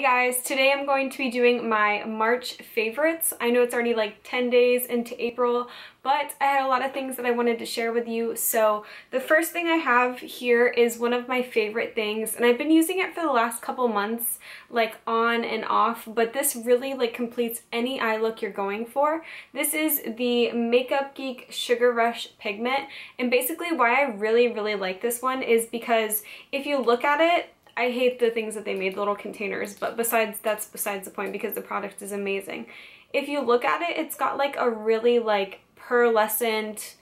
Hey guys, today I'm going to be doing my March favorites. I know it's already like 10 days into April, but I had a lot of things that I wanted to share with you. So the first thing I have here is one of my favorite things, and I've been using it for the last couple months, like on and off, but this really like completes any eye look you're going for. This is the Makeup Geek Sugar Rush Pigment, and basically why I really, really like this one is because if you look at it, I hate the things that they made, little containers, but besides, that's besides the point because the product is amazing. If you look at it, it's got like a really like pearlescent,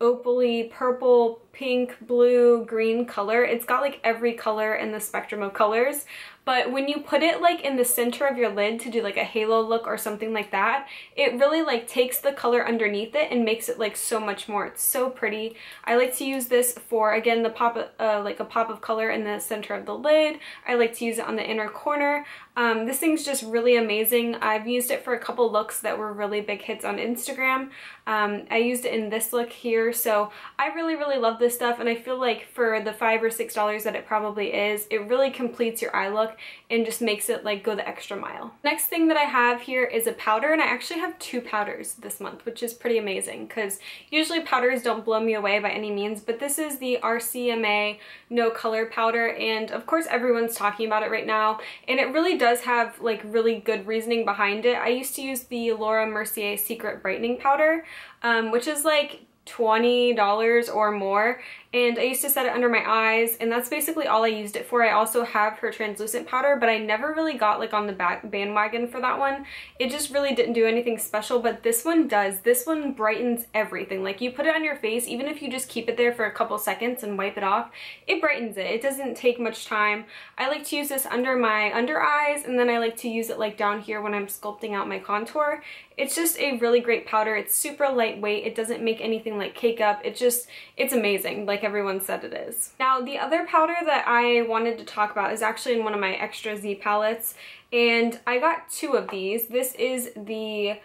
opaly, purple, pink, blue, green color. It's got like every color in the spectrum of colors, but when you put it like in the center of your lid to do like a halo look or something like that, it really like takes the color underneath it and makes it like so much more. It's so pretty. I like to use this for, again, the pop, uh, like a pop of color in the center of the lid. I like to use it on the inner corner. Um, this thing's just really amazing. I've used it for a couple looks that were really big hits on Instagram. Um, I used it in this look here, so I really, really love this stuff, and I feel like for the five or six dollars that it probably is, it really completes your eye look and just makes it like go the extra mile. Next thing that I have here is a powder, and I actually have two powders this month, which is pretty amazing, because usually powders don't blow me away by any means, but this is the RCMA No Color Powder, and of course everyone's talking about it right now, and it really does have like really good reasoning behind it. I used to use the Laura Mercier Secret Brightening Powder, um, which is like $20 or more and I used to set it under my eyes and that's basically all I used it for. I also have her translucent powder but I never really got like on the back bandwagon for that one. It just really didn't do anything special but this one does. This one brightens everything. Like you put it on your face even if you just keep it there for a couple seconds and wipe it off, it brightens it. It doesn't take much time. I like to use this under my under eyes and then I like to use it like down here when I'm sculpting out my contour. It's just a really great powder. It's super lightweight. It doesn't make anything like cake up. It just, it's amazing. Like like everyone said it is. Now the other powder that I wanted to talk about is actually in one of my Extra Z palettes and I got two of these. This is the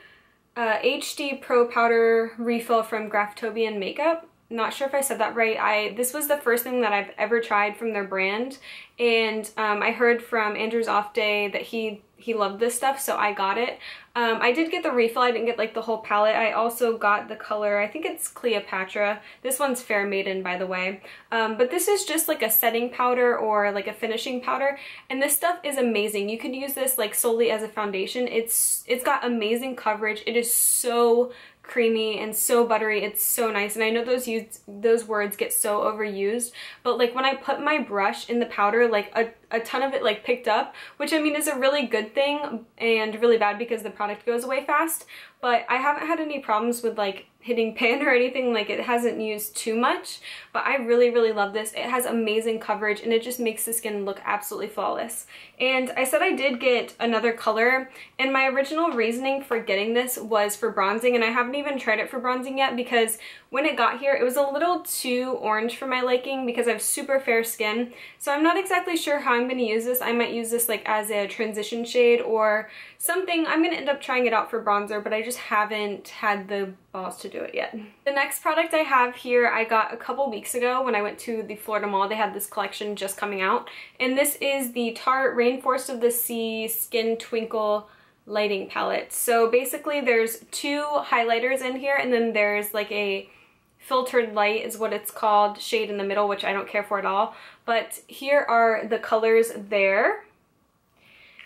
uh, HD Pro Powder refill from Graftobian Makeup not sure if I said that right. I This was the first thing that I've ever tried from their brand and um, I heard from Andrew's off day that he he loved this stuff so I got it. Um, I did get the refill, I didn't get like the whole palette. I also got the color, I think it's Cleopatra. This one's Fair Maiden by the way. Um, but this is just like a setting powder or like a finishing powder and this stuff is amazing. You could use this like solely as a foundation. It's It's got amazing coverage. It is so creamy and so buttery. It's so nice. And I know those use, those words get so overused, but like when I put my brush in the powder, like a, a ton of it like picked up, which I mean is a really good thing and really bad because the product goes away fast. But I haven't had any problems with like hitting pan or anything like it hasn't used too much but I really really love this it has amazing coverage and it just makes the skin look absolutely flawless and I said I did get another color and my original reasoning for getting this was for bronzing and I haven't even tried it for bronzing yet because when it got here it was a little too orange for my liking because I have super fair skin so I'm not exactly sure how I'm going to use this I might use this like as a transition shade or something I'm going to end up trying it out for bronzer but I just haven't had the balls to do it yet. The next product I have here I got a couple weeks ago when I went to the Florida Mall. They had this collection just coming out. And this is the Tarte Rainforest of the Sea Skin Twinkle lighting palette. So basically there's two highlighters in here and then there's like a filtered light is what it's called, shade in the middle, which I don't care for at all. But here are the colors there.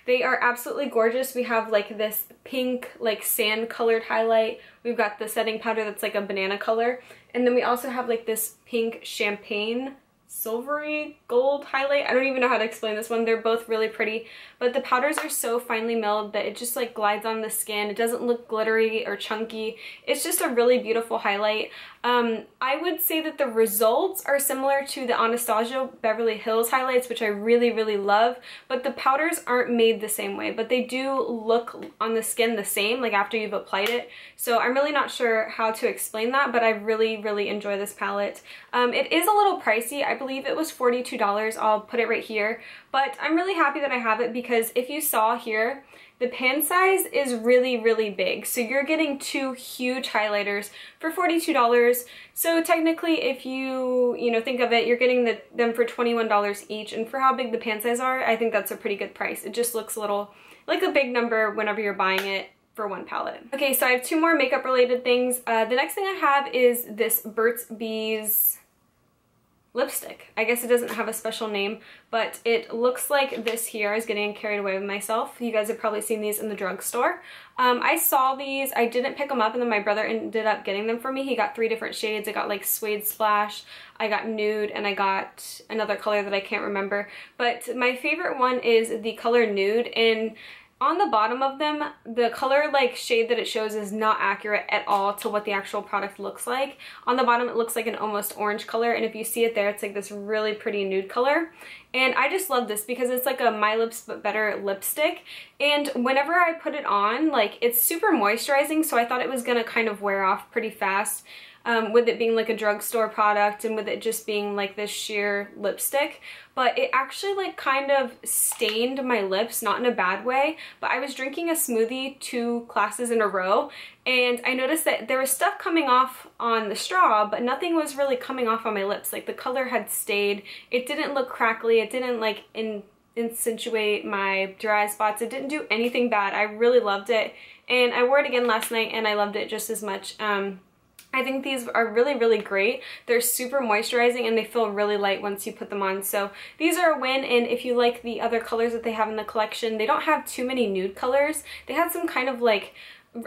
They are absolutely gorgeous. We have like this pink, like sand colored highlight. We've got the setting powder that's like a banana color. And then we also have like this pink champagne silvery gold highlight. I don't even know how to explain this one. They're both really pretty, but the powders are so finely milled that it just like glides on the skin. It doesn't look glittery or chunky. It's just a really beautiful highlight. Um, I would say that the results are similar to the Anastasia Beverly Hills highlights, which I really, really love, but the powders aren't made the same way, but they do look on the skin the same, like after you've applied it. So I'm really not sure how to explain that, but I really, really enjoy this palette. Um, it is a little pricey. I believe it was $42. I'll put it right here. But I'm really happy that I have it because if you saw here, the pan size is really, really big. So you're getting two huge highlighters for $42. So technically, if you, you know, think of it, you're getting the, them for $21 each. And for how big the pan size are, I think that's a pretty good price. It just looks a little like a big number whenever you're buying it for one palette. Okay, so I have two more makeup related things. Uh, the next thing I have is this Burt's Bees lipstick. I guess it doesn't have a special name, but it looks like this here. I getting carried away with myself. You guys have probably seen these in the drugstore. Um, I saw these, I didn't pick them up, and then my brother ended up getting them for me. He got three different shades. I got like suede splash, I got nude, and I got another color that I can't remember. But my favorite one is the color nude, and on the bottom of them, the color like shade that it shows is not accurate at all to what the actual product looks like. On the bottom, it looks like an almost orange color. And if you see it there, it's like this really pretty nude color. And I just love this because it's like a My Lips But Better lipstick. And whenever I put it on, like it's super moisturizing. So I thought it was gonna kind of wear off pretty fast um, with it being like a drugstore product and with it just being like this sheer lipstick. But it actually like kind of stained my lips, not in a bad way, but I was drinking a smoothie two classes in a row and I noticed that there was stuff coming off on the straw, but nothing was really coming off on my lips. Like the color had stayed. It didn't look crackly. It didn't like in accentuate my dry spots. It didn't do anything bad. I really loved it. And I wore it again last night and I loved it just as much. Um, I think these are really, really great. They're super moisturizing and they feel really light once you put them on. So these are a win and if you like the other colors that they have in the collection, they don't have too many nude colors. They had some kind of like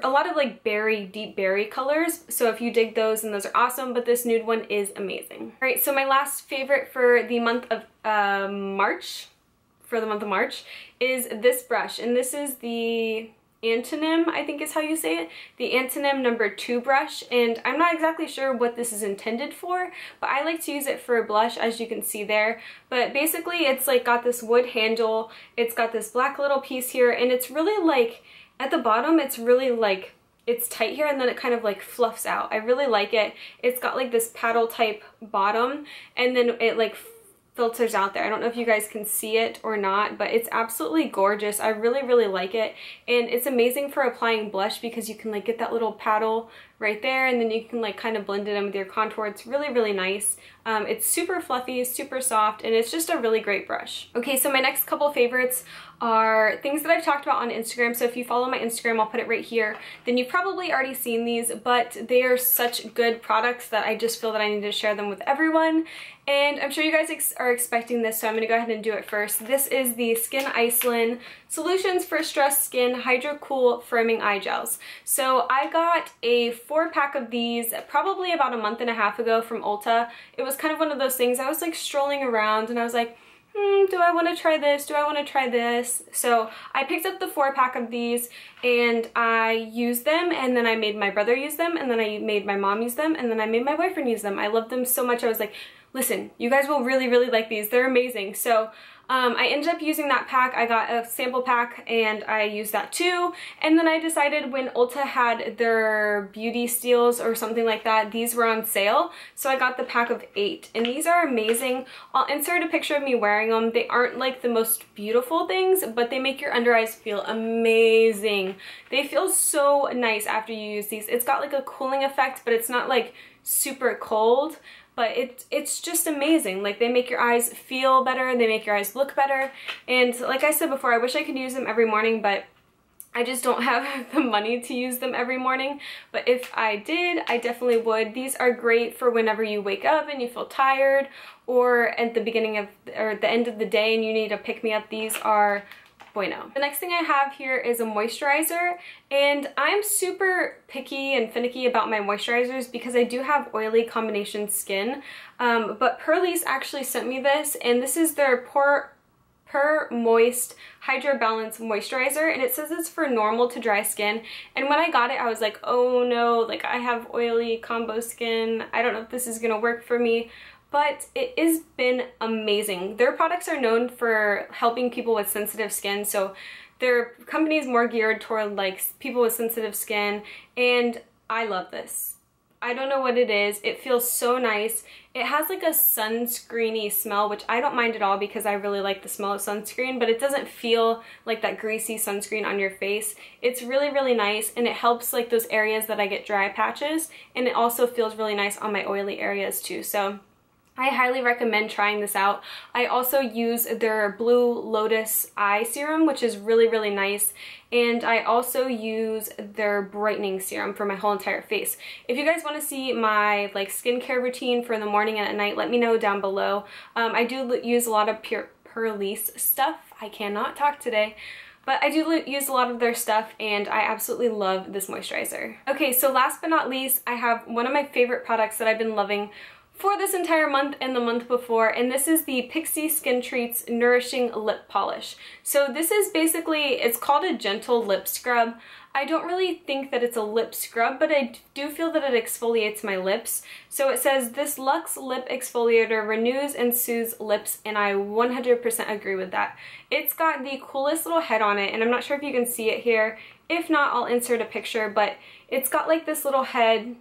a lot of like berry, deep berry colors. So if you dig those, and those are awesome, but this nude one is amazing. All right, so my last favorite for the month of uh, March, for the month of March, is this brush. And this is the Antonym, I think is how you say it, the Antonym number two brush, and I'm not exactly sure what this is intended for, but I like to use it for a blush, as you can see there. But basically, it's like got this wood handle, it's got this black little piece here, and it's really like, at the bottom, it's really like it's tight here and then it kind of like fluffs out. I really like it. It's got like this paddle type bottom and then it like filters out there. I don't know if you guys can see it or not, but it's absolutely gorgeous. I really, really like it. And it's amazing for applying blush because you can like get that little paddle right there and then you can like kind of blend it in with your contour. It's really, really nice. Um, it's super fluffy, super soft, and it's just a really great brush. Okay, so my next couple favorites are things that I've talked about on Instagram. So if you follow my Instagram, I'll put it right here. Then you've probably already seen these, but they are such good products that I just feel that I need to share them with everyone. And I'm sure you guys ex are expecting this, so I'm going to go ahead and do it first. This is the Skyn Iceland Solutions for Stressed Skin Hydro Cool Firming Eye Gels. So I got a four pack of these probably about a month and a half ago from Ulta. It was kind of one of those things, I was like strolling around and I was like, hmm, do I want to try this? Do I want to try this? So I picked up the four pack of these and I used them and then I made my brother use them and then I made my mom use them and then I made my boyfriend use them. I love them so much. I was like, listen, you guys will really, really like these. They're amazing. So um, I ended up using that pack. I got a sample pack and I used that too. And then I decided when Ulta had their beauty steals or something like that, these were on sale. So I got the pack of eight and these are amazing. I'll insert a picture of me wearing them. They aren't like the most beautiful things, but they make your under eyes feel amazing. They feel so nice after you use these. It's got like a cooling effect, but it's not like super cold but it, it's just amazing. Like they make your eyes feel better, they make your eyes look better, and like I said before, I wish I could use them every morning, but I just don't have the money to use them every morning, but if I did, I definitely would. These are great for whenever you wake up and you feel tired, or at the beginning of, or the end of the day and you need to pick me up. These are bueno. The next thing I have here is a moisturizer and I'm super picky and finicky about my moisturizers because I do have oily combination skin um, but Purlisse actually sent me this and this is their Pore Per Moist Hydra Balance Moisturizer and it says it's for normal to dry skin and when I got it I was like oh no like I have oily combo skin I don't know if this is gonna work for me but it has been amazing. Their products are known for helping people with sensitive skin, so their company is more geared toward like people with sensitive skin, and I love this. I don't know what it is. It feels so nice. It has like a sunscreeny smell, which I don't mind at all because I really like the smell of sunscreen, but it doesn't feel like that greasy sunscreen on your face. It's really, really nice and it helps like those areas that I get dry patches and it also feels really nice on my oily areas too. So I highly recommend trying this out. I also use their Blue Lotus Eye Serum, which is really, really nice. And I also use their brightening serum for my whole entire face. If you guys want to see my like skincare routine for the morning and at night, let me know down below. Um, I do use a lot of Pure Purlisse stuff. I cannot talk today. But I do use a lot of their stuff and I absolutely love this moisturizer. Okay, so last but not least, I have one of my favorite products that I've been loving for this entire month and the month before and this is the Pixi Skin Treats Nourishing Lip Polish. So this is basically, it's called a gentle lip scrub. I don't really think that it's a lip scrub, but I do feel that it exfoliates my lips. So it says, this Luxe Lip Exfoliator renews and soothes lips, and I 100% agree with that. It's got the coolest little head on it, and I'm not sure if you can see it here. If not, I'll insert a picture, but it's got like this little head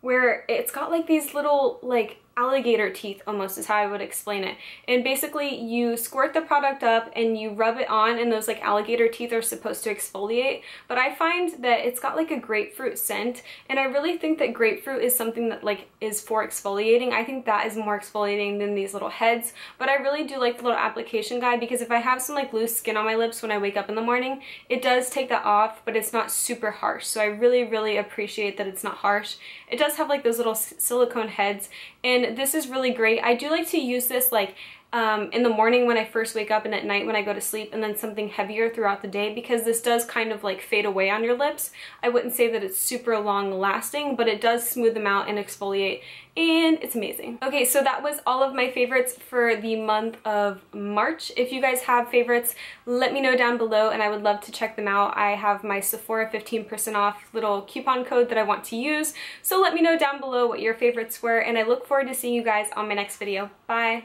where it's got like these little like alligator teeth almost is how I would explain it. And basically you squirt the product up and you rub it on and those like alligator teeth are supposed to exfoliate. But I find that it's got like a grapefruit scent and I really think that grapefruit is something that like is for exfoliating. I think that is more exfoliating than these little heads. But I really do like the little application guide because if I have some like loose skin on my lips when I wake up in the morning, it does take that off, but it's not super harsh. So I really, really appreciate that it's not harsh. It does have like those little silicone heads this is really great. I do like to use this like um, in the morning when I first wake up and at night when I go to sleep and then something heavier throughout the day because this does kind of like fade away on your lips. I wouldn't say that it's super long lasting, but it does smooth them out and exfoliate and it's amazing. Okay, so that was all of my favorites for the month of March. If you guys have favorites, let me know down below and I would love to check them out. I have my Sephora 15% off little coupon code that I want to use, so let me know down below what your favorites were and I look forward to seeing you guys on my next video. Bye!